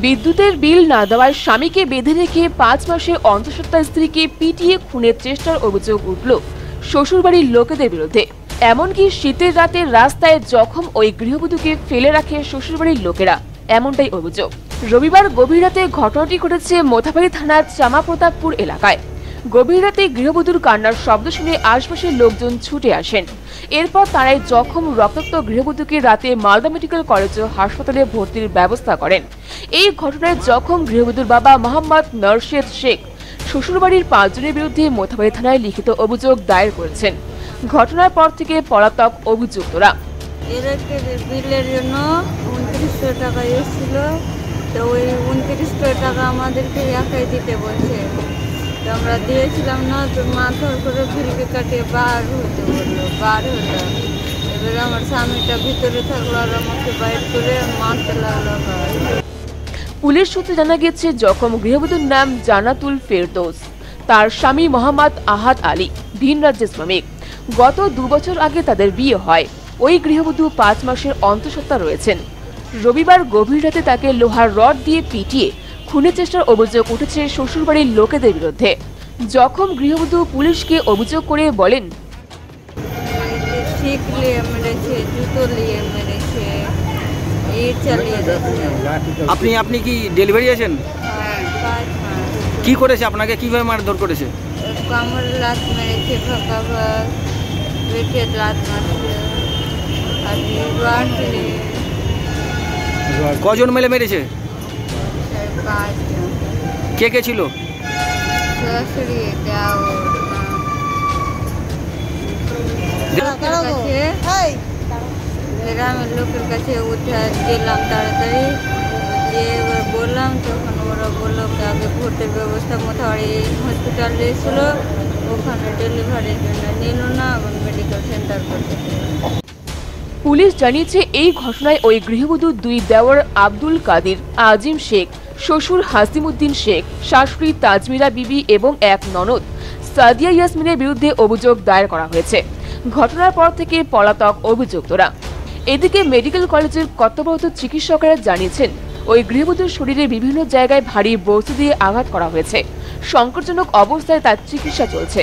বিদ্যুতের বিল না দেওয়ায় স্বামীকে বেঁধে রেখে পাঁচ মাসে অন্তঃসত্ত্বা স্ত্রীকে পিটিয়ে খুনের চেষ্টার অভিযোগ উঠল শ্বশুরবাড়ির লোকেদের বিরুদ্ধে। এমনকি শীতের রাতে রাস্তায় জখম ওই গৃহবধূকে ফেলে রাখে শ্বশুরবাড়ির লোকেরা। এমনটাই অভিযোগ। রবিবার গভীর রাতে ঘটনাটি ঘটেছে মোথাবাড়ি থানার চামাপ্রতাপপুর এলাকায়। গভীর রাতে গৃহবধূর কান্নার শব্দ শুনে আশপাশের লোকজন ছুটে আসেন। এরপর তারাই জখম রক্তাক্ত গৃহবধূকে রাতে মালদা মেডিকেল কলেজ ও হাসপাতালে ভর্তির ব্যবস্থা করেন। এই ঘটনায় জখম গৃহবধূর বাবা মোহাম্মদ নরশেদ শেখ শ্বশুরবাড়ির পাঁচজনের বিরুদ্ধে মোথাবাড়ি থানায় লিখিত অভিযোগ দায়ের করেছেন। ঘটনার পর থেকে পলাতক অভিযুক্তরা। বিলের জন্য উনত্রিশশো টাকা এসেছিল। তো ওই উনত্রিশশো টাকা আমাদেরকে একাই দিতে বলছে। আমরা দিয়েছিলাম না, তো মাথার করে ফিরকে কাটিয়ে বার হতে বলল, বার হলাম এবারে আমার স্বামীটা ভিতরে থাকল আর আমাকে বাইর করে মারতে লাগল পুলিশ সূত্রে জানা গেছে, জখম গৃহবধূর নাম জানাতুল ফেরদৌস। তার স্বামী মোহাম্মদ আহাদ আলী ভিন রাজ্যের শ্রমিক। গত দু বছর আগে তাদের বিয়ে হয়। ওই গৃহবধূ পাঁচ মাসের অন্তঃসত্ত্বা রয়েছেন। রবিবার গভীর রাতে তাকে লোহার রড দিয়ে পিটিয়ে খুনের চেষ্টার অভিযোগ উঠেছে শ্বশুরবাড়ির লোকেদের বিরুদ্ধে। জখম গৃহবধূ পুলিশকে অভিযোগ করে বলেন ঠিক নিয়ে মেরেছে জুতো নিয়ে মেরেছে ইট চালিয়ে আপনি আপনি কি ডেলিভারি আছেন? পাঁচ মাস কি করেছে? আপনাকে কীভাবে মারধর করেছে? কামড় লাত মেরেছে ফাঁকা ভাগ পেটে লাত মারছে আর কজন মেলে মেরেছে? কে কে ছিল? গ্রামের লোকের কাছে। উঠে গেলাম তাড়াতাড়ি। যে এবার বললাম তখন ওরা বলল আগে ভোটের ব্যবস্থা মোথাবাড়ি হসপিটালে ছিল। ওখানে ডেলিভারির জন্য নিল না এবং মেডিকেল সেন্টার করতে পুলিশ জানিয়েছে এই ঘটনায় ওই গৃহবধূ দুই দেওয়ার আব্দুল কাদির, আজিম শেখ, শ্বশুর হাসিমুদ্দিন শেখ, শাশুড়ি তাজমিরা বিবি এবং এক ননদ। সাদিয়া ইয়াসমিনের বিরুদ্ধে অভিযোগ দায়ের করা হয়েছে। ঘটনার পর থেকে পলাতক অভিযুক্তরা। এদিকে মেডিকেল কলেজের কর্তব্যরত চিকিৎসকেরা জানিয়েছেন, ওই গৃহবধূর শরীরে বিভিন্ন জায়গায় ভারী বস্তু দিয়ে আঘাত করা হয়েছে। সংকটজনক অবস্থায় তার চিকিৎসা চলছে।